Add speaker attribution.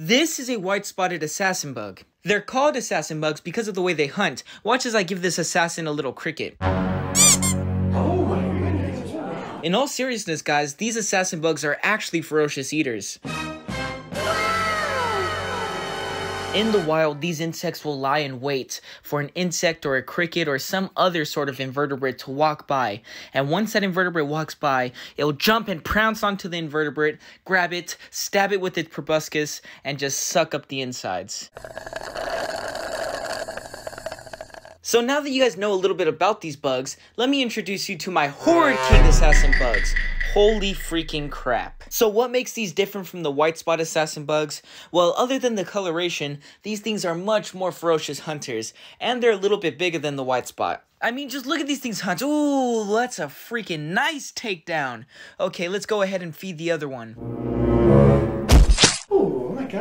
Speaker 1: This is a white-spotted assassin bug. They're called assassin bugs because of the way they hunt. Watch as I give this assassin a little cricket. Oh In all seriousness, guys, these assassin bugs are actually ferocious eaters. In the wild, these insects will lie in wait for an insect or a cricket or some other sort of invertebrate to walk by. And once that invertebrate walks by, it'll jump and pounce onto the invertebrate, grab it, stab it with its proboscis, and just suck up the insides. So now that you guys know a little bit about these bugs, let me introduce you to my Horrid King Assassin bugs. Holy freaking crap. So what makes these different from the white spot assassin bugs? Well, other than the coloration, these things are much more ferocious hunters, and they're a little bit bigger than the white spot. I mean, just look at these things hunt. Ooh, that's a freaking nice takedown. Okay, let's go ahead and feed the other one.